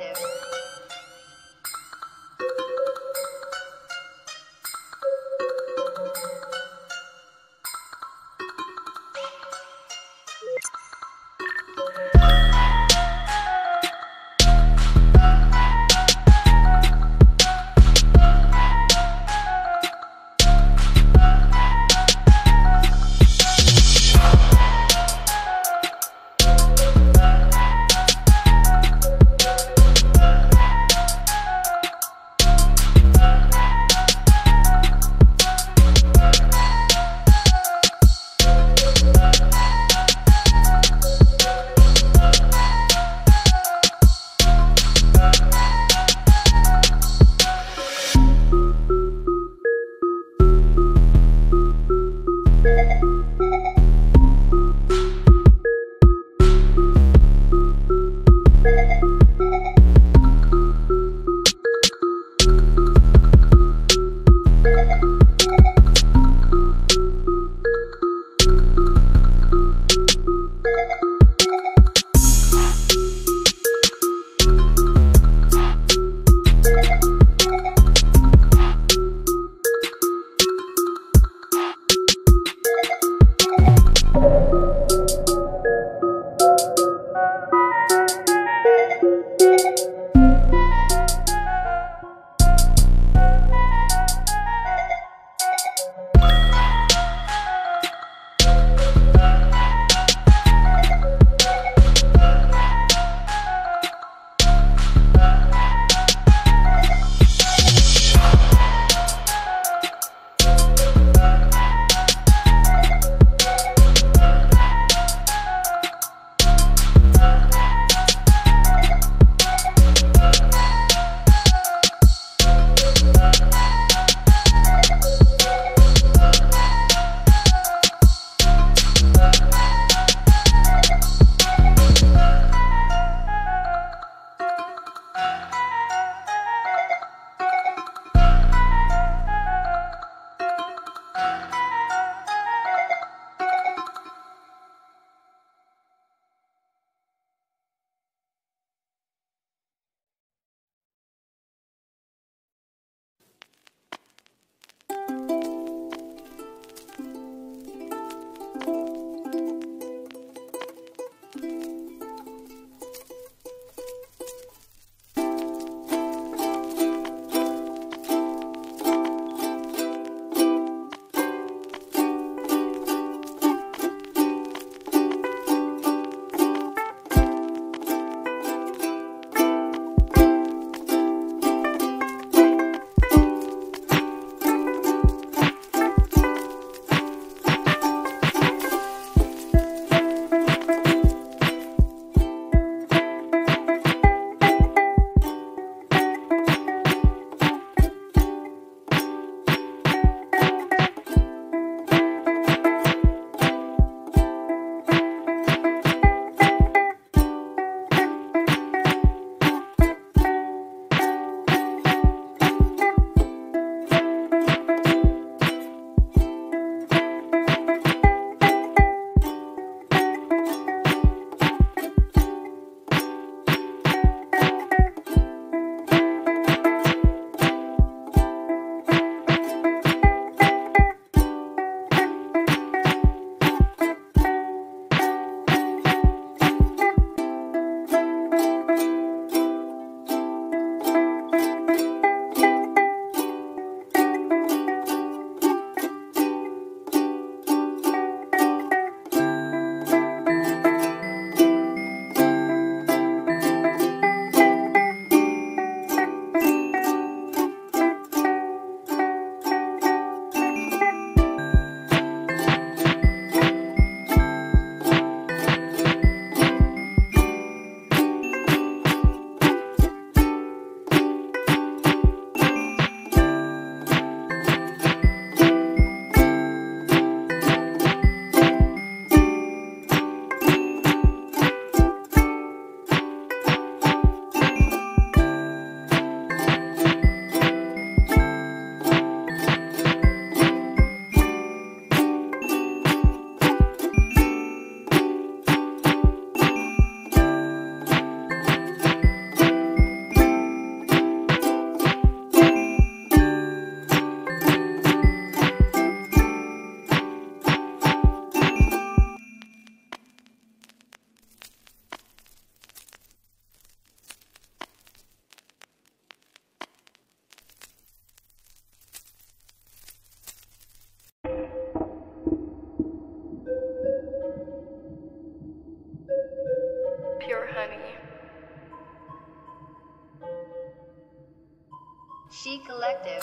Collective.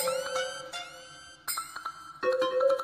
She Collective.